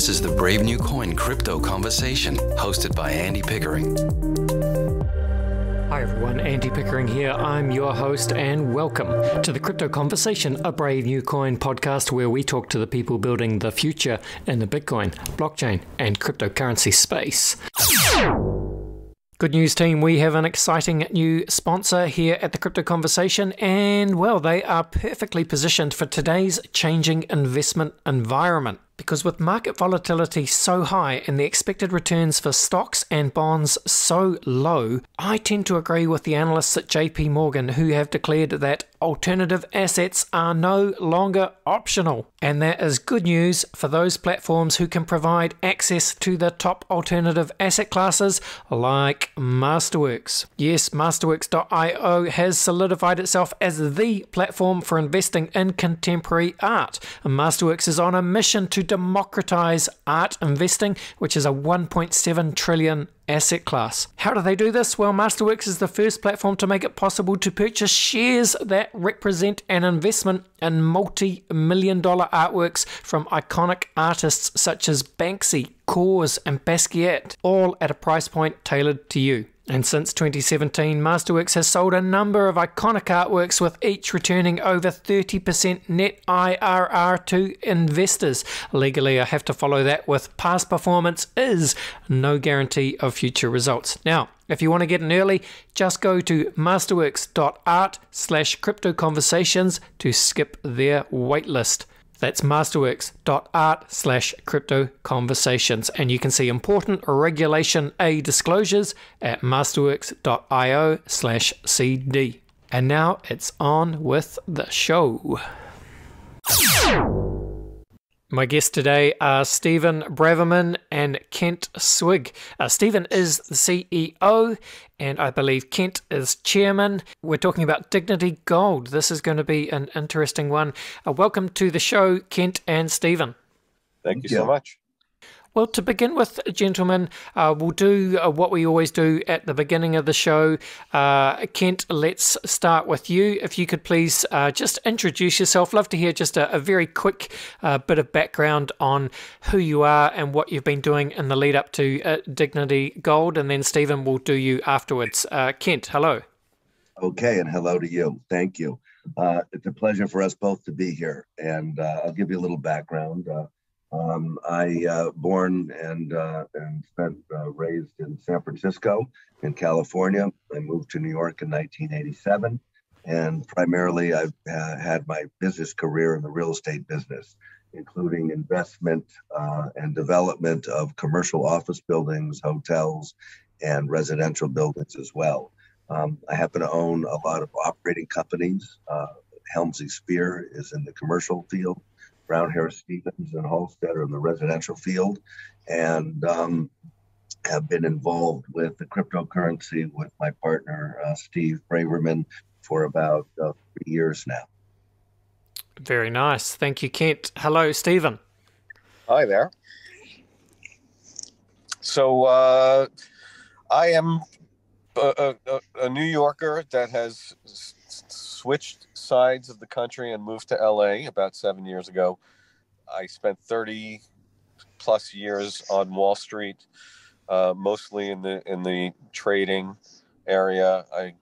This is the Brave New Coin Crypto Conversation, hosted by Andy Pickering. Hi everyone, Andy Pickering here. I'm your host, and welcome to the Crypto Conversation, a Brave New Coin podcast where we talk to the people building the future in the Bitcoin, blockchain, and cryptocurrency space. Good news, team. We have an exciting new sponsor here at the Crypto Conversation, and well, they are perfectly positioned for today's changing investment environment because with market volatility so high and the expected returns for stocks and bonds so low, I tend to agree with the analysts at JP Morgan who have declared that alternative assets are no longer optional. And that is good news for those platforms who can provide access to the top alternative asset classes like Masterworks. Yes, Masterworks.io has solidified itself as the platform for investing in contemporary art. And Masterworks is on a mission to democratize art investing, which is a 1.7 trillion asset class. How do they do this? Well, Masterworks is the first platform to make it possible to purchase shares that represent an investment in multi million dollar artworks from iconic artists such as Banksy, KAWS, and Basquiat, all at a price point tailored to you. And since 2017, Masterworks has sold a number of iconic artworks, with each returning over 30% net IRR to investors. Legally, I have to follow that with past performance is no guarantee of future results. Now, if you want to get in early, just go to masterworks.art slash crypto conversations to skip their waitlist. That's masterworks.art slash crypto conversations. And you can see important Regulation A disclosures at masterworks.io slash CD. And now it's on with the show. My guests today are Stephen Braverman and Kent Swig. Uh, Stephen is the CEO, and I believe Kent is chairman. We're talking about Dignity Gold. This is going to be an interesting one. Uh, welcome to the show, Kent and Stephen. Thank you so much. Well, to begin with, gentlemen, uh, we'll do uh, what we always do at the beginning of the show. Uh, Kent, let's start with you. If you could please uh, just introduce yourself. Love to hear just a, a very quick uh, bit of background on who you are and what you've been doing in the lead up to uh, Dignity Gold. And then Stephen will do you afterwards. Kent, hello. Okay, and hello to you. Thank you. it's a pleasure for us both to be here. And I'll give you a little background. Um, I uh, born and uh, and spent uh, raised in San Francisco, in California. I moved to New York in 1987, and primarily I've uh, had my business career in the real estate business, including investment uh, and development of commercial office buildings, hotels, and residential buildings as well. Um, I happen to own a lot of operating companies. Uh, Helmsley Spear is in the commercial field. Brown Harris Stevens and Halstead are in the residential field, and um, have been involved with the cryptocurrency with my partner uh, Steve Braverman for about uh, three years now. Very nice, thank you, Kent. Hello, Stephen. Hi there. So uh, I am a, a, a New Yorker that has switched sides of the country and moved to LA about seven years ago. I spent 30 plus years on Wall Street, uh, mostly in the in the trading area. I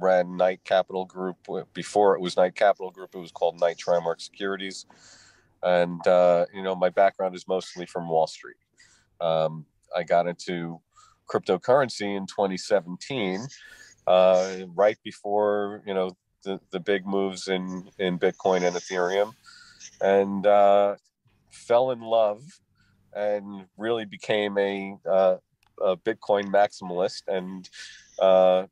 ran Knight Capital Group before it was Knight Capital Group. It was called Knight Trimark Securities, and uh, you know my background is mostly from Wall Street. Um, I got into cryptocurrency in 2017, uh, right before you know the, the big moves in, in Bitcoin and Ethereum and uh, fell in love and really became a, uh, a Bitcoin maximalist. And, uh,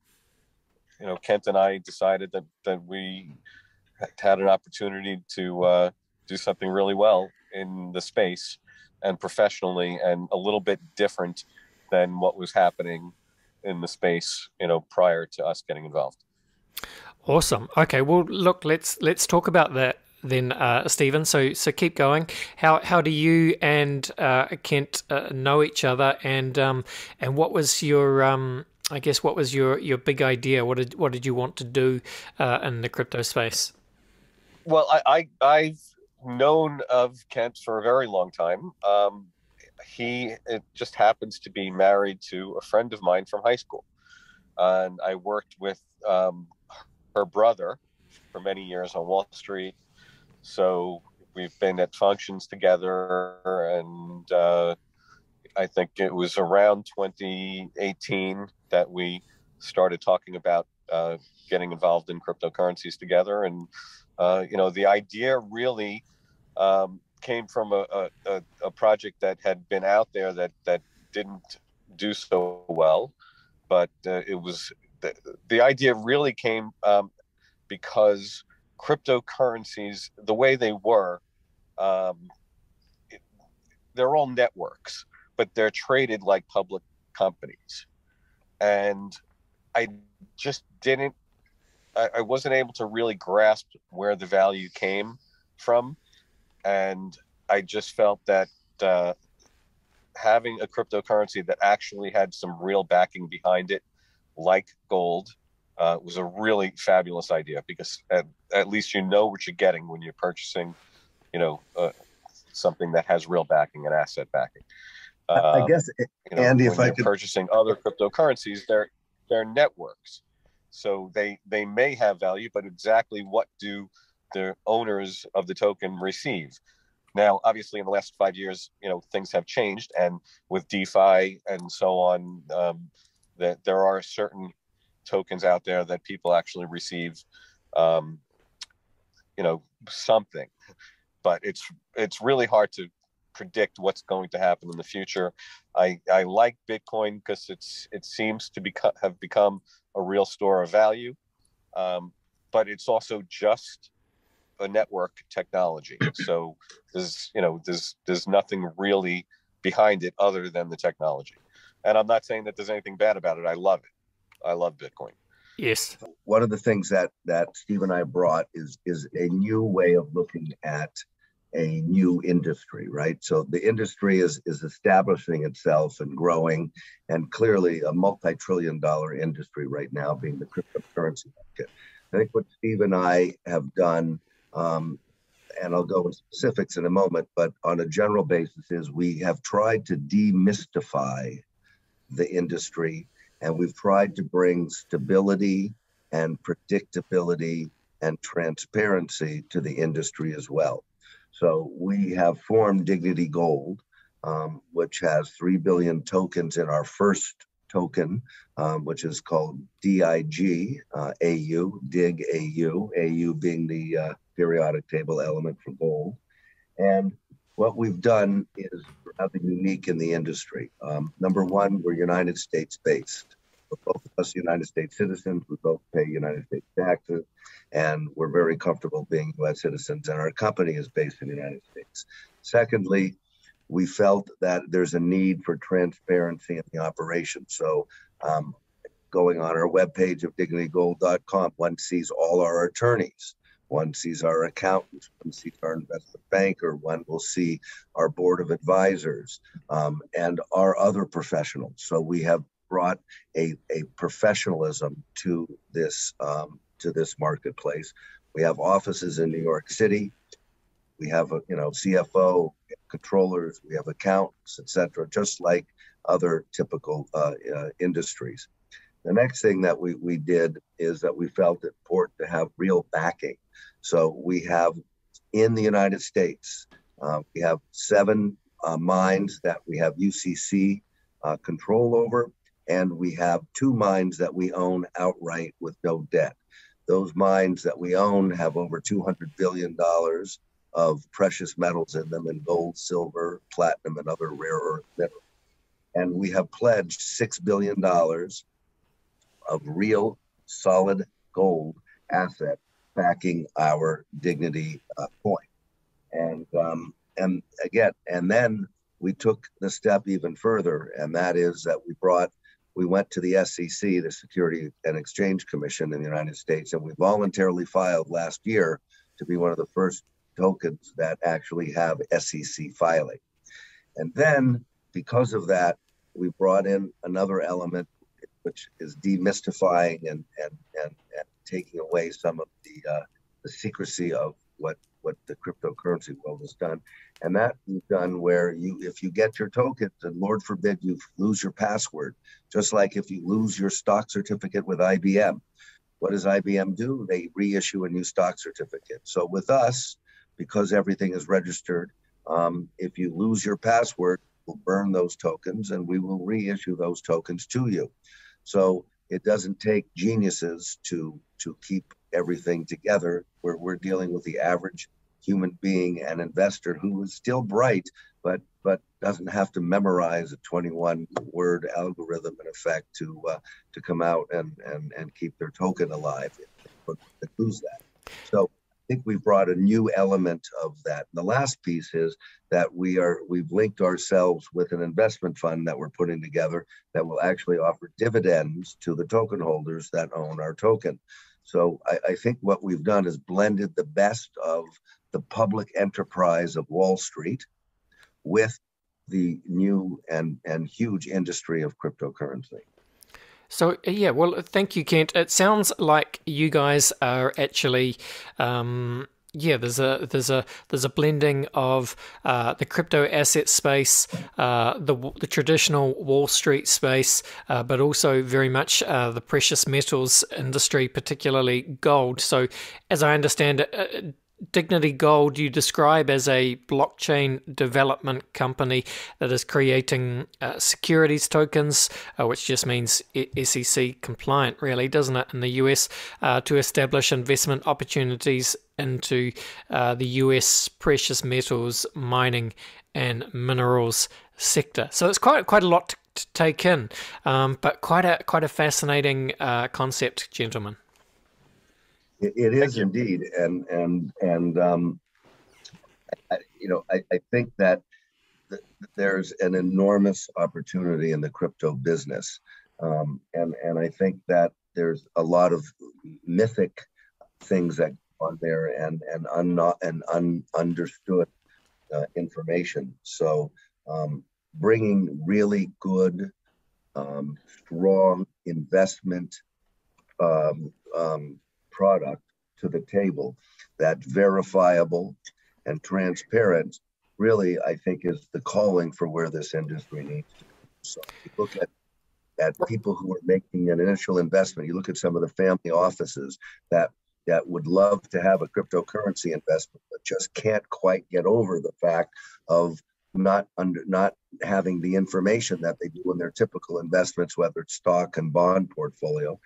you know, Kent and I decided that, that we had an opportunity to uh, do something really well in the space and professionally and a little bit different than what was happening in the space, you know, prior to us getting involved. Awesome. Okay. Well, look, let's let's talk about that then, uh, Stephen. So so keep going. How how do you and uh, Kent uh, know each other, and um, and what was your um, I guess what was your, your big idea? What did what did you want to do uh, in the crypto space? Well, I, I I've known of Kent for a very long time. Um, he just happens to be married to a friend of mine from high school, and I worked with um, her brother for many years on Wall Street. So we've been at functions together, and uh, I think it was around 2018 that we started talking about uh, getting involved in cryptocurrencies together. And, uh, you know, the idea really um, came from a, a, a, project that had been out there that, that didn't do so well. But uh, it was the, idea really came um, because cryptocurrencies, the way they were, um, it, they're all networks, but they're traded like public companies. And I just didn't, I, I wasn't able to really grasp where the value came from. And I just felt that uh, having a cryptocurrency that actually had some real backing behind it, like gold, uh, was a really fabulous idea because at, at least you know what you're getting when you're purchasing, you know, uh, something that has real backing and asset backing. Uh, I guess, you know, Andy, if I could purchasing other cryptocurrencies, they're they're networks, so they they may have value, but exactly what do the owners of the token receive? Now, obviously, in the last five years, you know, things have changed, and with DeFi and so on, um, that there are certain tokens out there that people actually receive, um, you know, something. But it's it's really hard to predict what's going to happen in the future. I, I like Bitcoin because it's it seems to become have become a real store of value, um, but it's also just a network technology. So there's you know there's there's nothing really behind it other than the technology. And I'm not saying that there's anything bad about it. I love it. I love Bitcoin. Yes. One of the things that that Steve and I brought is is a new way of looking at a new industry, right? So the industry is is establishing itself and growing, and clearly a multi-trillion dollar industry right now, being the cryptocurrency market. I think what Steve and I have done, um, and I'll go in specifics in a moment, but on a general basis, is we have tried to demystify the industry, and we've tried to bring stability and predictability and transparency to the industry as well. So we have formed Dignity Gold, um, which has 3 billion tokens in our first token, um, which is called DIG uh, AU, DIG AU, AU being the uh, periodic table element for gold. And what we've done is rather unique in the industry. Um, number one, we're United States based. We're both of us United States citizens. We both pay United States taxes, and we're very comfortable being U.S. citizens. And our company is based in the United States. Secondly, we felt that there's a need for transparency in the operation. So, um, going on our webpage of dignitygold.com, one sees all our attorneys. One sees our accountants, one sees our investment banker, one will see our board of advisors um, and our other professionals. So we have brought a, a professionalism to this um, to this marketplace. We have offices in New York City. We have a you know CFO, controllers, we have accountants, etc. Just like other typical uh, uh, industries. The next thing that we, we did is that we felt it important to have real backing. So we have in the United States, uh, we have seven uh, mines that we have UCC uh, control over and we have two mines that we own outright with no debt. Those mines that we own have over $200 billion of precious metals in them in gold, silver, platinum, and other rare earth minerals. And we have pledged $6 billion of real solid gold asset backing our dignity uh, coin. And, um, and again, and then we took the step even further, and that is that we brought we went to the SEC, the Security and Exchange Commission in the United States, and we voluntarily filed last year to be one of the first tokens that actually have SEC filing. And then, because of that, we brought in another element, which is demystifying and and and, and taking away some of the uh, the secrecy of what what the cryptocurrency world has done, and that we've done where you if you get your tokens and Lord forbid you lose your password, just like if you lose your stock certificate with IBM, what does IBM do? They reissue a new stock certificate. So with us, because everything is registered, um, if you lose your password, we'll burn those tokens and we will reissue those tokens to you. So it doesn't take geniuses to to keep everything together. We're, we're dealing with the average human being and investor who is still bright, but but doesn't have to memorize a 21 word algorithm in effect to uh, to come out and, and and keep their token alive. But lose that. So think we've brought a new element of that. And the last piece is that we are we've linked ourselves with an investment fund that we're putting together that will actually offer dividends to the token holders that own our token. So I, I think what we've done is blended the best of the public enterprise of Wall Street with the new and, and huge industry of cryptocurrency. So uh, yeah, well, thank you, Kent. It sounds like you guys are actually. Um, yeah, there's a there's a there's a blending of uh, the crypto asset space, uh, the the traditional Wall Street space, uh, but also very much uh, the precious metals industry, particularly gold. So, as I understand it uh, Dignity Gold you describe as a blockchain development company that is creating uh, securities tokens, uh, which just means SEC compliant, really, doesn't it, in the US, uh, to establish investment opportunities into uh, the US precious metals mining and minerals sector. So it's quite quite a lot to take in, um, but quite a quite a fascinating uh, concept, gentlemen. It, it is indeed, and and and um, I, you know, I, I think that th- there's an enormous opportunity in the crypto business, um, and and I think that there's a lot of mythic things that on there and and un and un, understood uh, information. So um, bringing really good, um, strong investment um, um, product to the table that verifiable and transparent really i think is the calling for where this industry needs to go. So you look at at people who are making an initial investment you look at some of the family offices that that would love to have a cryptocurrency investment but just can't quite get over the fact of not under not having the information that they do in their typical investments whether it's stock and bond portfolio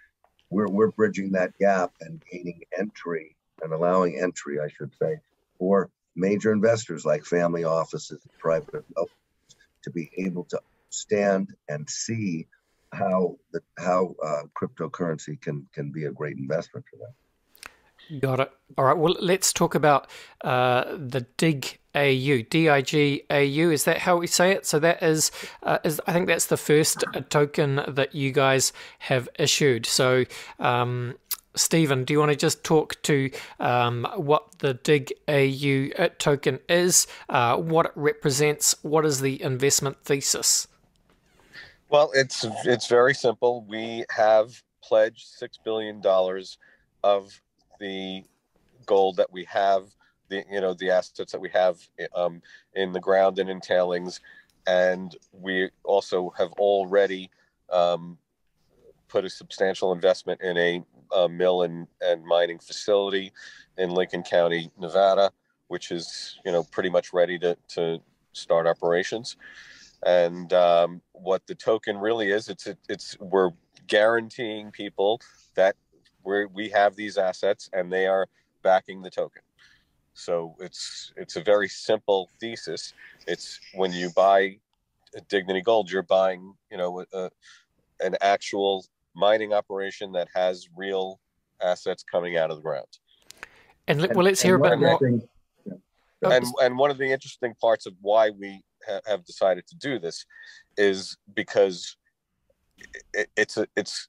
we're, we're bridging that gap and gaining entry and allowing entry, I should say, for major investors like family offices and private to be able to stand and see how the how uh, cryptocurrency can can be a great investment for them. Got it. All right. Well, let's talk about uh, the Dig AU, D-I-G-A-U. Is that how we say it? So that is, uh, is I think that's the first token that you guys have issued. So, um, Stephen, do you want to just talk to um, what the Dig AU token is, uh, what it represents, what is the investment thesis? Well, it's it's very simple. We have pledged six billion dollars of the gold that we have the you know the assets that we have um, in the ground and in tailings, and we also have already um, put a substantial investment in a, a mill and, and mining facility in Lincoln County, Nevada, which is you know pretty much ready to to start operations. And um, what the token really is, it's it's we're guaranteeing people that we we have these assets and they are backing the token. So it's it's a very simple thesis. It's when you buy Dignity Gold, you're buying you know a, an actual mining operation that has real assets coming out of the ground. And well, let's hear about more. And and one of the interesting parts of why we ha- have decided to do this is because it, it's a it's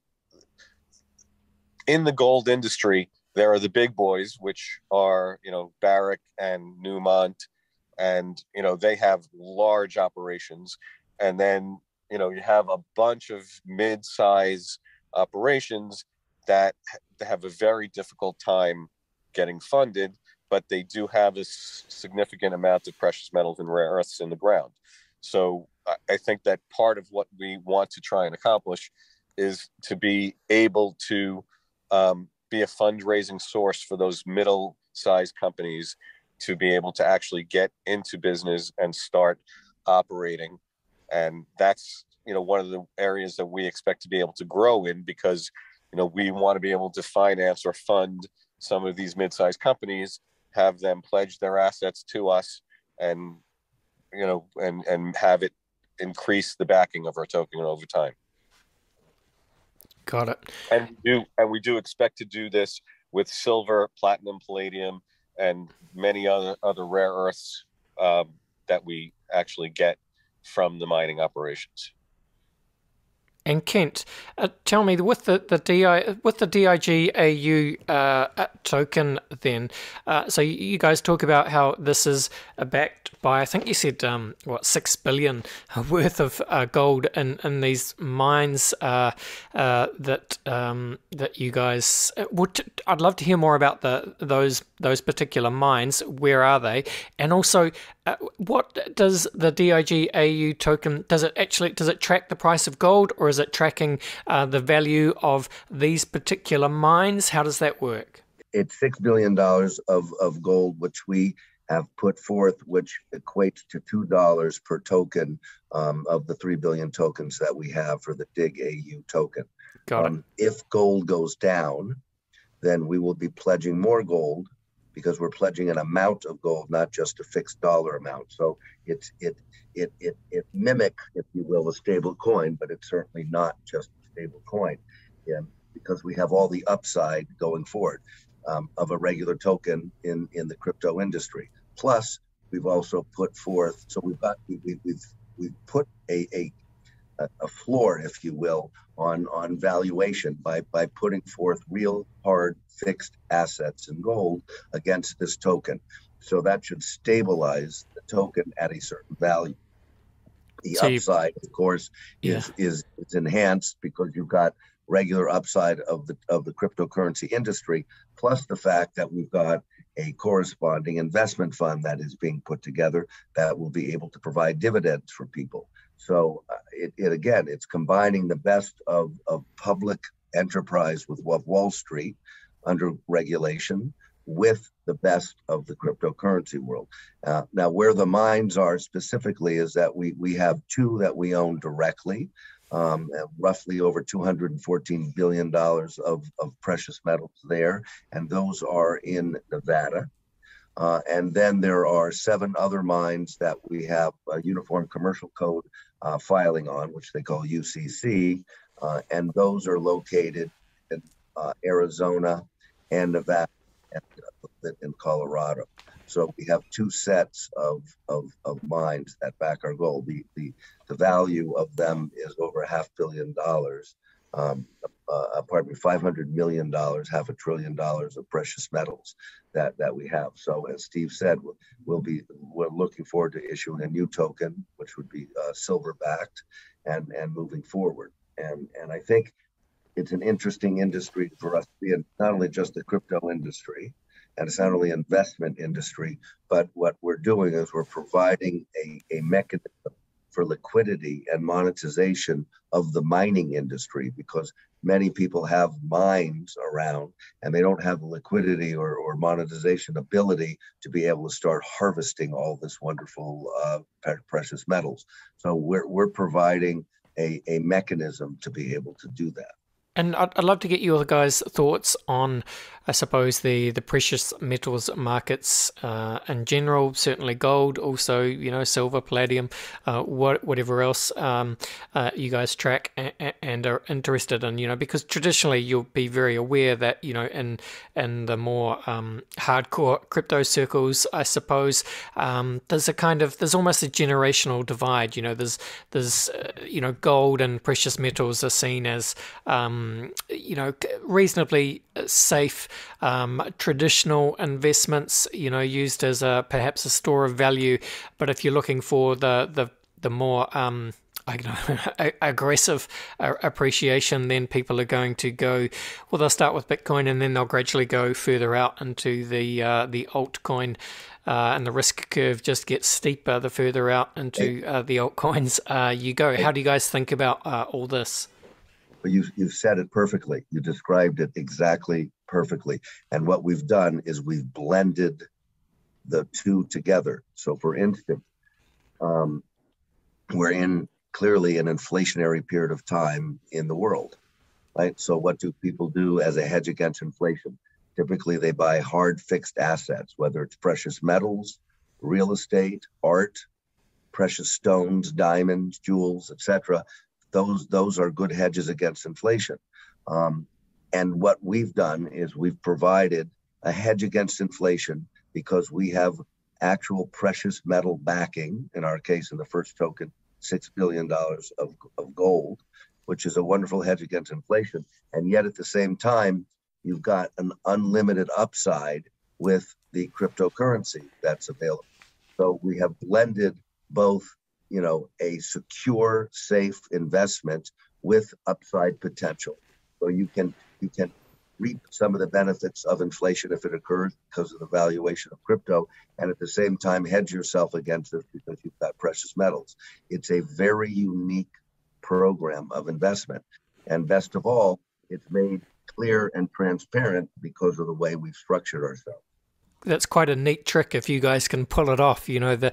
in the gold industry there are the big boys, which are you know Barrick and Newmont, and you know they have large operations, and then you know you have a bunch of mid-size operations that have a very difficult time getting funded, but they do have a significant amount of precious metals and rare earths in the ground. So I think that part of what we want to try and accomplish is to be able to um, be a fundraising source for those middle sized companies to be able to actually get into business and start operating. And that's, you know, one of the areas that we expect to be able to grow in because, you know, we want to be able to finance or fund some of these mid-sized companies, have them pledge their assets to us and, you know, and, and have it increase the backing of our token over time. Got it. And we do and we do expect to do this with silver, platinum, palladium, and many other other rare earths um, that we actually get from the mining operations. And Kent, uh, tell me with the the DI with the DIG AU uh, token, then. Uh, so you guys talk about how this is backed by, I think you said, um, what six billion worth of uh, gold in, in these mines uh, uh, that um, that you guys would. I'd love to hear more about the those those particular mines. Where are they? And also, what does the DIG AU token? Does it actually does it track the price of gold or is it tracking uh, the value of these particular mines? How does that work? It's $6 billion of, of gold, which we have put forth, which equates to $2 per token um, of the 3 billion tokens that we have for the DIG AU token. Got um, it. If gold goes down, then we will be pledging more gold because we're pledging an amount of gold, not just a fixed dollar amount. So it's it it it it mimic, if you will, a stable coin, but it's certainly not just a stable coin, yeah, because we have all the upside going forward um, of a regular token in in the crypto industry. Plus, we've also put forth, so we've got we, we've we've put a, a a floor, if you will, on on valuation by by putting forth real hard fixed assets in gold against this token. So that should stabilize the token at a certain value. The so upside, of course, yeah. is, is is enhanced because you've got regular upside of the of the cryptocurrency industry, plus the fact that we've got a corresponding investment fund that is being put together that will be able to provide dividends for people. So uh, it, it, again, it's combining the best of, of public enterprise with Wall Street under regulation with the best of the cryptocurrency world. Uh, now, where the mines are specifically is that we we have two that we own directly, um, roughly over 214 billion dollars of, of precious metals there, and those are in Nevada. Uh, and then there are seven other mines that we have a uniform commercial code uh, filing on, which they call UCC, uh, and those are located in uh, Arizona and Nevada and uh, in Colorado. So we have two sets of, of, of mines that back our gold. The, the, the value of them is over a half billion dollars. Um, uh, pardon me, 500 million dollars, half a trillion dollars of precious metals that that we have. So as Steve said, we'll, we'll be we're looking forward to issuing a new token, which would be uh, silver backed, and and moving forward. And and I think it's an interesting industry for us to be in, not only just the crypto industry, and it's not only investment industry, but what we're doing is we're providing a, a mechanism for liquidity and monetization of the mining industry because many people have mines around and they don't have the liquidity or, or monetization ability to be able to start harvesting all this wonderful uh, precious metals. So we're, we're providing a, a mechanism to be able to do that. And I'd, I'd love to get your guys' thoughts on I suppose the, the precious metals markets uh, in general, certainly gold, also you know silver, palladium, uh, what, whatever else um, uh, you guys track and, and, are interested in, you know, because traditionally you'll be very aware that you know in in the more um, hardcore crypto circles, I suppose um, there's a kind of there's almost a generational divide. You know, there's there's uh, you know gold and precious metals are seen as um, you know reasonably safe um, traditional investments, you know, used as a perhaps a store of value. But if you're looking for the the the more um, I know, aggressive uh, appreciation, then people are going to go. Well, they'll start with Bitcoin, and then they'll gradually go further out into the uh, the altcoin. Uh, and the risk curve just gets steeper the further out into uh, the altcoins uh, you go. How do you guys think about uh, all this? Well, You you've said it perfectly. You described it exactly perfectly. And what we've done is we've blended the two together. So, for instance, um, we're in clearly an inflationary period of time in the world, right? So, what do people do as a hedge against inflation? Typically, they buy hard fixed assets, whether it's precious metals, real estate, art, precious stones, diamonds, jewels, etc. Those those are good hedges against inflation. Um, and what we've done is we've provided a hedge against inflation because we have actual precious metal backing, in our case, in the first token, $6 billion of, of gold, which is a wonderful hedge against inflation. And yet at the same time, you've got an unlimited upside with the cryptocurrency that's available. So we have blended both, you know, a secure, safe investment with upside potential. So you can you can reap some of the benefits of inflation if it occurs because of the valuation of crypto, and at the same time hedge yourself against it because you've got precious metals. It's a very unique program of investment. And best of all, it's made clear and transparent because of the way we've structured ourselves that's quite a neat trick if you guys can pull it off. You know, the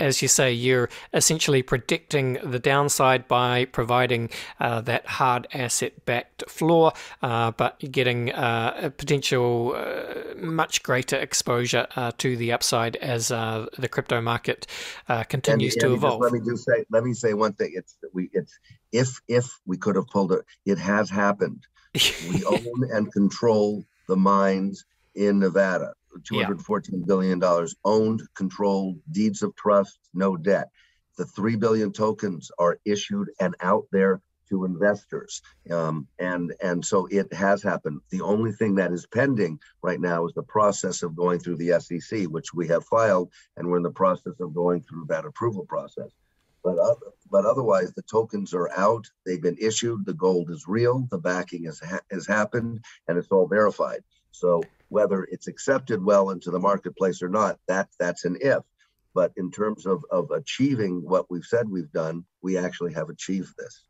as you say, you're essentially predicting the downside by providing uh, that hard asset-backed floor, uh, but getting uh, a potential uh, much greater exposure uh, to the upside as uh, the crypto market continues and, to evolve. let me just say, let me say one thing. It's we it's if if we could have pulled it, it has happened. we own and control the mines in Nevada. 214 yeah. billion dollars owned, controlled, deeds of trust, no debt. The 3 billion tokens are issued and out there to investors. Um, and, and so it has happened. The only thing that is pending right now is the process of going through the SEC, which we have filed, and we're in the process of going through that approval process. But, but otherwise, the tokens are out. They've been issued. The gold is real. The backing has, ha- has happened, and it's all verified. So whether it's accepted well into the marketplace or not, that that's an if. But in terms of, of achieving what we've said we've done, we actually have achieved this.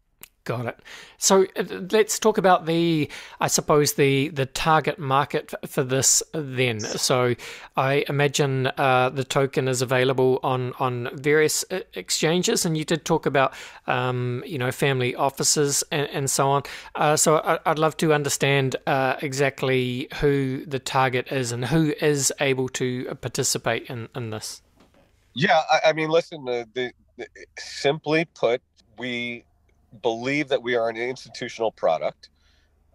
Got it. So uh, let's talk about the, I suppose the the target market for this then. So I imagine uh, the token is available on on various uh, exchanges, and you did talk about um, you know family offices and, and so on. Uh, so I, would love to understand uh, exactly who the target is and who is able to participate in in this. Yeah, I, I mean, listen. The, the, the, simply put, we believe that we are an institutional product.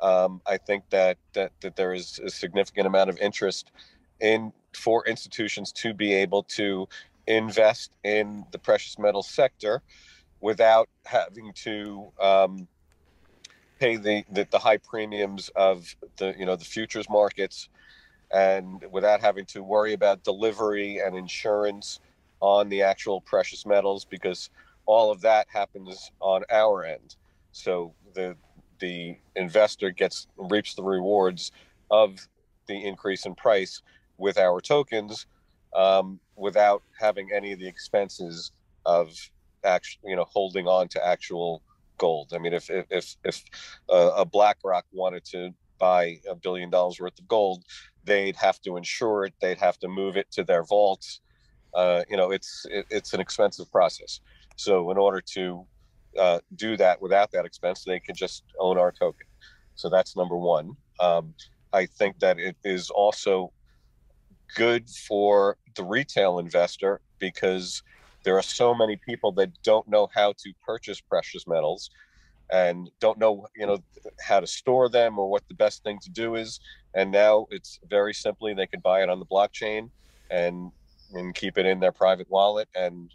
Um, I think that, that that there is a significant amount of interest in for institutions to be able to invest in the precious metal sector without having to um, pay the, the, the high premiums of the you know the futures markets and without having to worry about delivery and insurance on the actual precious metals because all of that happens on our end. So the the investor gets reaps the rewards of the increase in price with our tokens um, without having any of the expenses of actually you know holding on to actual gold. I mean, if if if, if a BlackRock wanted to buy a billion dollars worth of gold, they'd have to insure it. They'd have to move it to their vaults. Uh, you know, it's it, it's an expensive process. So in order to uh, do that without that expense, they can just own our token. So that's number one. Um, I think that it is also good for the retail investor because there are so many people that don't know how to purchase precious metals and don't know you know how to store them or what the best thing to do is and now it's very simply they can buy it on the blockchain and and keep it in their private wallet and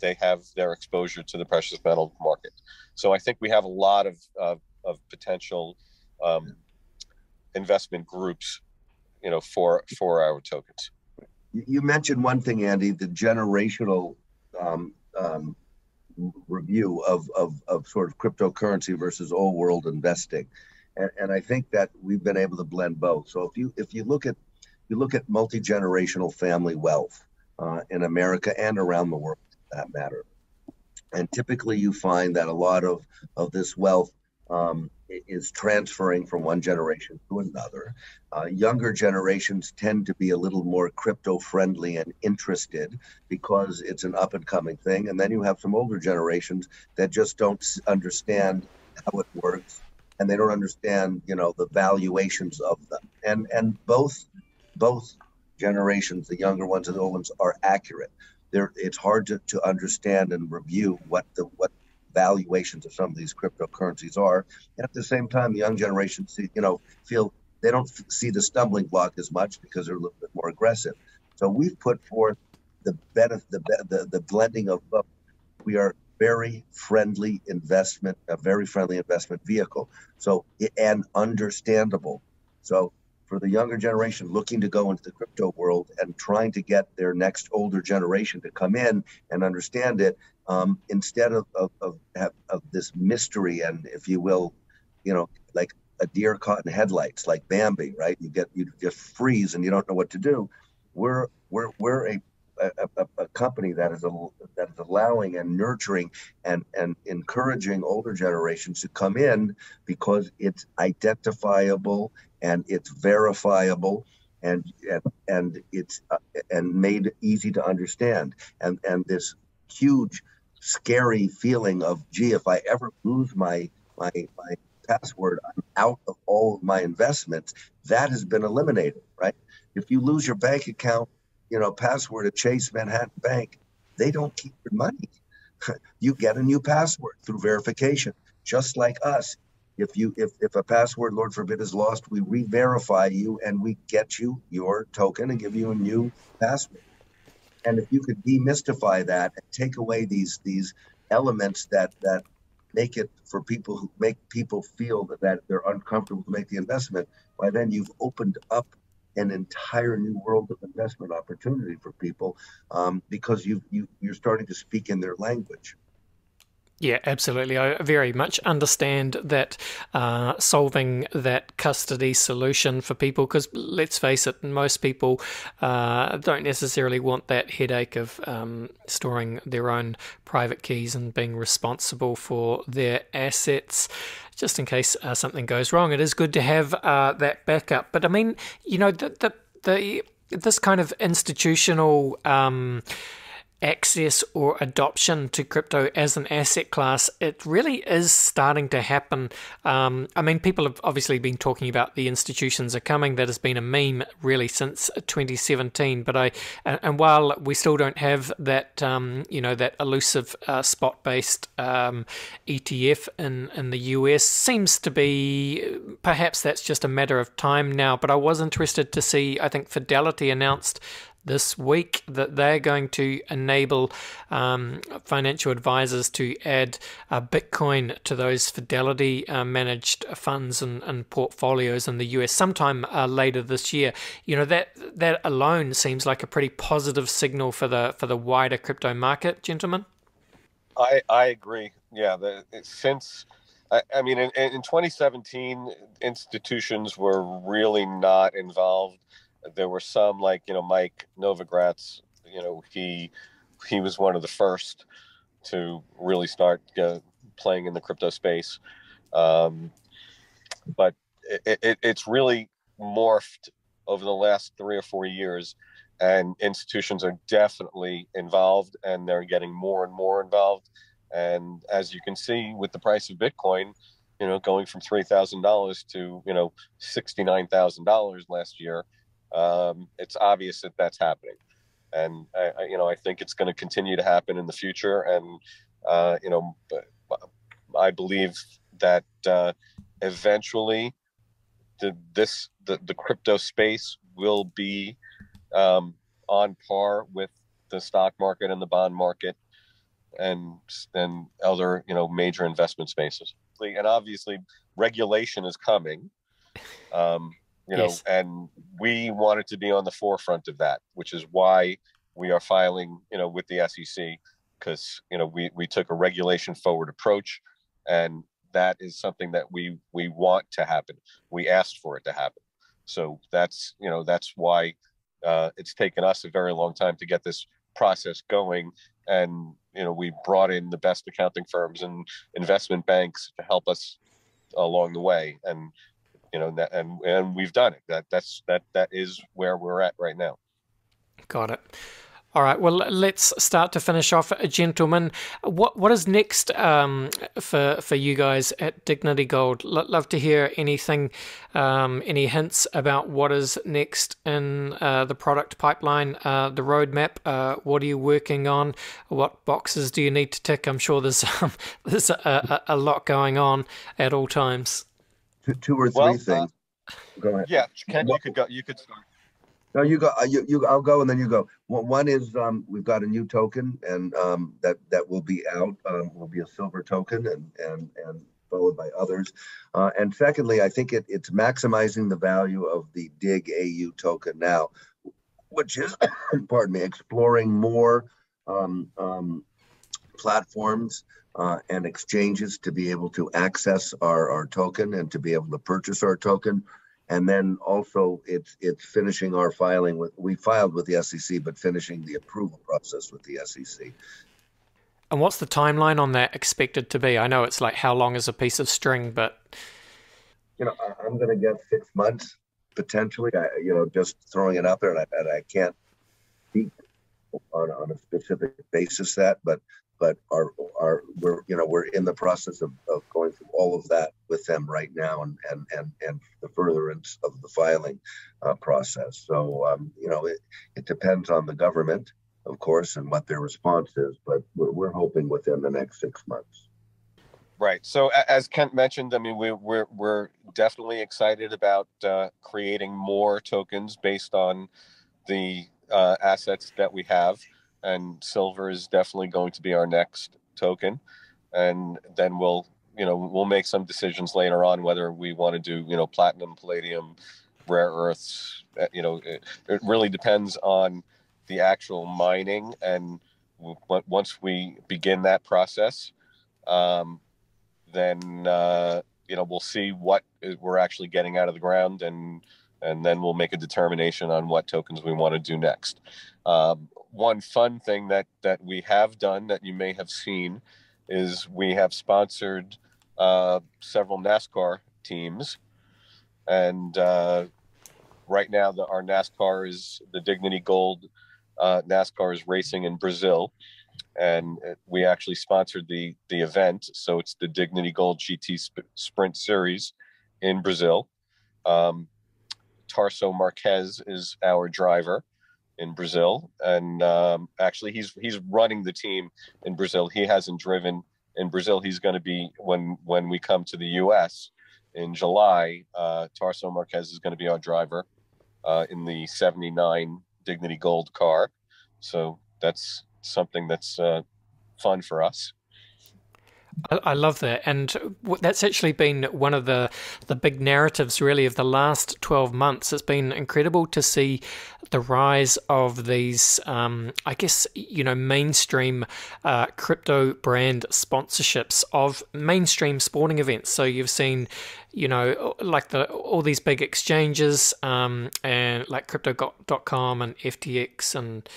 they have their exposure to the precious metal market. So I think we have a lot of of, of potential um, investment groups, you know, for for our tokens. You mentioned one thing, Andy, the generational um, um, review of, of, of sort of cryptocurrency versus old world investing. And, and I think that we've been able to blend both. So if you if you look at you look at multi generational family wealth uh, in America and around the world, that matter, and typically you find that a lot of of this wealth um, is transferring from one generation to another. Uh, younger generations tend to be a little more crypto friendly and interested because it's an up and coming thing. And then you have some older generations that just don't understand how it works and they don't understand, you know, the valuations of them. And and both both generations, the younger ones and the old ones, are accurate. There, it's hard to, to understand and review what the what valuations of some of these cryptocurrencies are. At the same time, the young generation see, you know, feel they don't see the stumbling block as much because they're a little bit more aggressive. So we've put forth the benefit, the, the, the blending of. We are very friendly investment, a very friendly investment vehicle. So and understandable. So for the younger generation looking to go into the crypto world and trying to get their next older generation to come in and understand it, um, instead of of, of of this mystery and, if you will, you know, like a deer caught in headlights, like Bambi, right? You get you just freeze and you don't know what to do. We're we're we're a a, a, a, company that is a, that is allowing and nurturing and and encouraging older generations to come in because it's identifiable and it's verifiable and and, and it's uh, and made easy to understand. And and this huge scary feeling of gee if i ever lose my my my password i'm out of all of my investments that has been eliminated right? If you lose your bank account you know password at chase manhattan bank they don't keep your money. You get a new password through verification just like us if you if, if a password lord forbid is lost we re-verify you and we get you your token and give you a new password and if you could demystify that and take away these these elements that that make it for people who make people feel that, that they're uncomfortable to make the investment, by then you've opened up an entire new world of investment opportunity for people um, because you you you're starting to speak in their language. Yeah, absolutely. I very much understand that uh, solving that custody solution for people, because let's face it, most people uh, don't necessarily want that headache of um, storing their own private keys and being responsible for their assets just in case uh, something goes wrong. It is good to have uh, that backup. But I mean, you know, the, the, the this kind of institutional. Um, access or adoption to crypto as an asset class, it really is starting to happen. Um, I mean, people have obviously been talking about the institutions are coming. That has been a meme really since 2017. But I, and while we still don't have that, um, you know, that elusive uh, spot-based um, ETF in in the US, seems to be perhaps that's just a matter of time now. But I was interested to see. I think Fidelity announced this week that they're going to enable um, financial advisors to add uh, Bitcoin to those Fidelity uh, managed funds and, and, portfolios in the US sometime uh, later this year. You know that that alone seems like a pretty positive signal for the for the wider crypto market, gentlemen. I I agree. Yeah, the, since. I, mean, in, in 2017, institutions were really not involved there were some like you know Mike Novogratz. You know he he was one of the first to really start uh, playing in the crypto space. Um, but it, it, it's really morphed over the last three or four years, and institutions are definitely involved, and they're getting more and more involved. And as you can see with the price of Bitcoin, you know, going from three thousand dollars to you know sixty nine thousand dollars last year, um, it's obvious that that's happening. And I, I, you know, I think it's going to continue to happen in the future. And uh, you know, I believe that uh, eventually, the this the, the crypto space will be um, on par with the stock market and the bond market, and and other you know major investment spaces. And obviously, regulation is coming. Um, you know, yes. and we wanted to be on the forefront of that, which is why we are filing, you know, with the SEC because you know we we took a regulation forward approach, and that is something that we we want to happen. We asked for it to happen, so that's you know that's why uh, it's taken us a very long time to get this process going, and you know we brought in the best accounting firms and investment banks to help us along the way, and you know that and and we've done it. That that's that that is where we're at right now. Got it. All right. Well, let's start to finish off, gentlemen. What what is next um, for for you guys at Dignity Gold? L- love to hear anything, um, any hints about what is next in uh, the product pipeline, uh, the roadmap. Uh, what are you working on? What boxes do you need to tick? I'm sure there's um, there's a, a, a, lot going on at all times. Two, two or three well, uh, things. Go ahead. Yeah, Kent, you could go. You could start. No, you go. Uh, you, you I'll go, and then you go. One is um, we've got a new token, and um, that that will be out. Um, will be a silver token, and and and followed by others. Uh, and secondly, I think it, it's maximizing the value of the DIGau token now, which is, pardon me, exploring more um, um, platforms uh, and exchanges to be able to access our, our token and to be able to purchase our token and then also it's it's finishing our filing with we filed with the SEC, but finishing the approval process with the SEC. And what's the timeline on that expected to be? I know it's like how long is a piece of string, but you know, I, am going to get six months potentially. I, you know, just throwing it out there, and I, and I can't speak on on a specific basis that, but but our our we're you know we're in the process of, of going through all of that with them right now and and and, and the furtherance of the filing uh, process. So um, you know it, it depends on the government of course and what their response is but we're, we're hoping within the next six months. Right. So as kent mentioned i mean we, we're we're definitely excited about uh, creating more tokens based on the uh, assets that we have and silver is definitely going to be our next token. And then we'll you know we'll make some decisions later on whether we want to do you know platinum palladium rare earths eh, you know it, it really depends on the actual mining and once we begin that process um, then uh, you know we'll see what we're actually getting out of the ground and and then we'll make a determination on what tokens we want to do next. Um, one fun thing that that we have done that you may have seen is we have sponsored uh, several NASCAR teams, and uh, right now the, our NASCAR is the Dignity Gold. Uh, NASCAR is racing in Brazil, and we actually sponsored the the event. So it's the Dignity Gold GT Sp- Sprint Series in Brazil. Um, Tarso Marques is our driver in Brazil, and um, actually he's he's running the team in Brazil. He hasn't driven in Brazil. He's going to be when when we come to the U.S. in July. Uh, Tarso Marques is going to be our driver uh, in the '79 Dignity Gold car. So that's something that's uh, fun for us. I, love that, and that's actually been one of the the big narratives, really, of the last twelve months. It's been incredible to see the rise of these, um, I guess, you know, mainstream uh, crypto brand sponsorships of mainstream sporting events. So you've seen, you know, like the all these big exchanges, um, and like Crypto.com and FTX and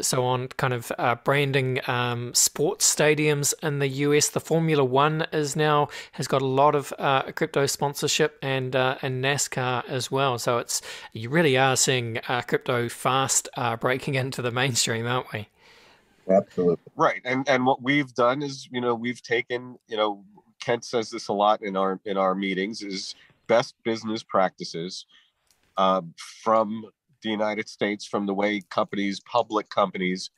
so on, kind of uh, branding um, sports stadiums in the US. The Formula One is now has got a lot of uh, crypto sponsorship and uh, and NASCAR as well. So it's you really are seeing uh, crypto fast uh, breaking into the mainstream, aren't we? Absolutely right. And and what we've done is you know we've taken you know Kent says this a lot in our in our meetings is best business practices uh, from the United States from the way companies, public companies,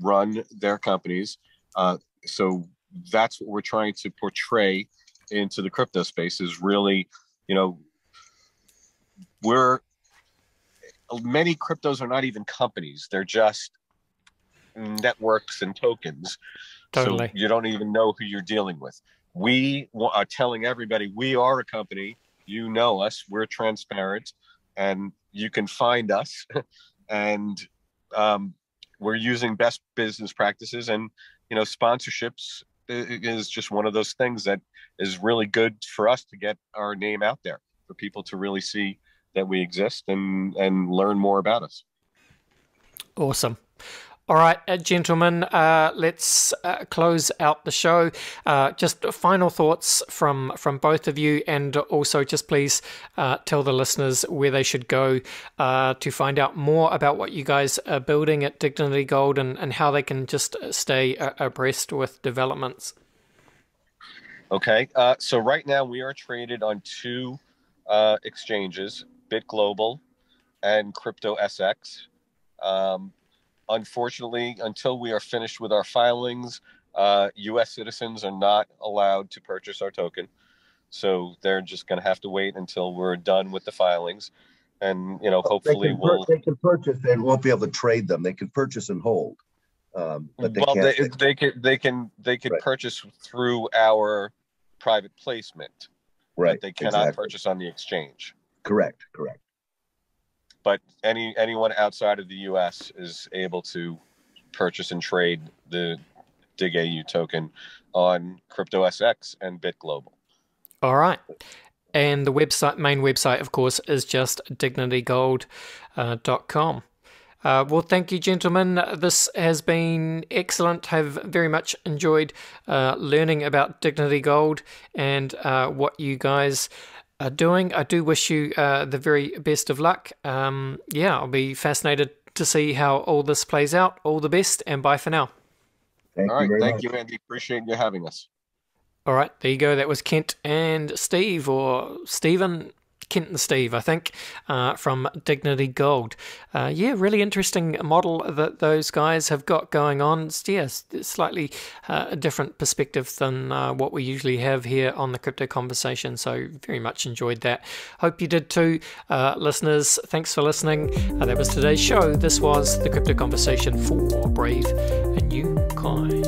run their companies. Uh, so that's what we're trying to portray into the crypto space is really, you know, we're many cryptos are not even companies; they're just networks and tokens. Totally. So you don't even know who you're dealing with. We are telling everybody we are a company. You know us. We're transparent and you can find us and um, we're using best business practices and you know sponsorships is just one of those things that is really good for us to get our name out there for people to really see that we exist and and learn more about us awesome all right, uh, gentlemen, uh, let's uh, close out the show. Uh, just final thoughts from from both of you, and also just please uh, tell the listeners where they should go uh, to find out more about what you guys are building at Dignity Gold and, and how they can just stay abreast with developments. Okay, so right now we are traded on two exchanges, BitGlobal and CryptoSX. Um, unfortunately, until we are finished with our filings, uh, U.S. citizens are not allowed to purchase our token. So they're just going to have to wait until we're done with the filings, and you know, hopefully they we'll. They can purchase. They won't be able to trade them. They can purchase and hold. Um, but they well, can't. They, they can they can they can right. purchase through our private placement. Right. they cannot exactly. purchase on the exchange. Correct. Correct but any anyone outside of the U.S. is able to purchase and trade the DigAU token on CryptoSX and BitGlobal. All right. And the website, main website, of course, is just dignitygold.com. Uh, uh, well, thank you, gentlemen. This has been excellent. Have very much enjoyed uh, learning about Dignity Gold and uh, what you guys are doing. I do wish you uh, the very best of luck. Um, yeah, I'll be fascinated to see how all this plays out. All the best, and bye for now. Thank all right, thank much. you, Andy. Appreciate you having us. All right, there you go. That was Kent and Steve, or Stephen Kent and Steve, I think, uh, from Dignity Gold. Uh, yeah, really interesting model that those guys have got going on. Yes, yeah, slightly uh, a different perspective than uh, what we usually have here on the Crypto Conversation. So, very much enjoyed that. Hope you did too, uh, listeners. Thanks for listening. Uh, that was today's show. This was the Crypto Conversation for Brave and New Coin.